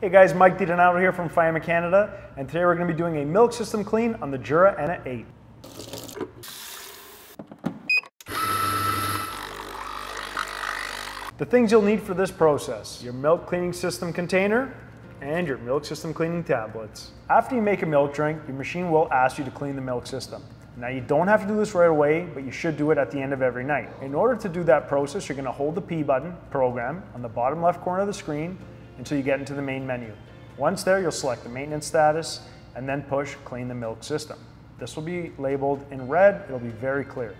Hey guys, Mike DiDonato here from Faema Canada, and today we're going to be doing a milk system clean on the Jura Ena 8. The things you'll need for this process, your milk cleaning system container, and your milk system cleaning tablets. After you make a milk drink, your machine will ask you to clean the milk system. Now you don't have to do this right away, but you should do it at the end of every night. In order to do that process, you're gonna hold the P button, program, on the bottom left corner of the screen until you get into the main menu. Once there, you'll select the maintenance status and then push clean the milk system. This will be labeled in red, it'll be very clear.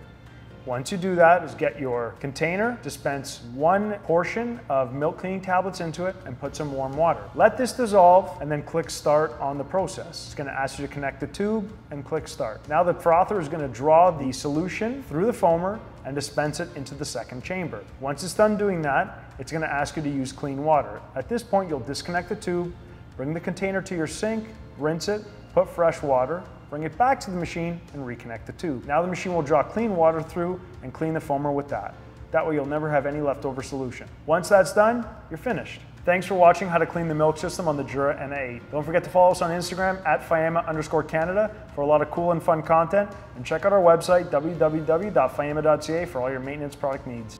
Once you do that, is get your container, dispense one portion of milk cleaning tablets into it and put some warm water. Let this dissolve and then click start on the process. It's gonna ask you to connect the tube and click start. Now the frother is gonna draw the solution through the foamer and dispense it into the second chamber. Once it's done doing that, it's gonna ask you to use clean water. At this point, you'll disconnect the tube, bring the container to your sink, rinse it, put fresh water, bring it back to the machine and reconnect the tube. Now the machine will draw clean water through and clean the foamer with that. That way you'll never have any leftover solution. Once that's done, you're finished. Thanks for watching how to clean the milk system on the Jura Ena8. Don't forget to follow us on Instagram at Faema underscore Canada for a lot of cool and fun content. And check out our website, www.faema.ca for all your maintenance product needs.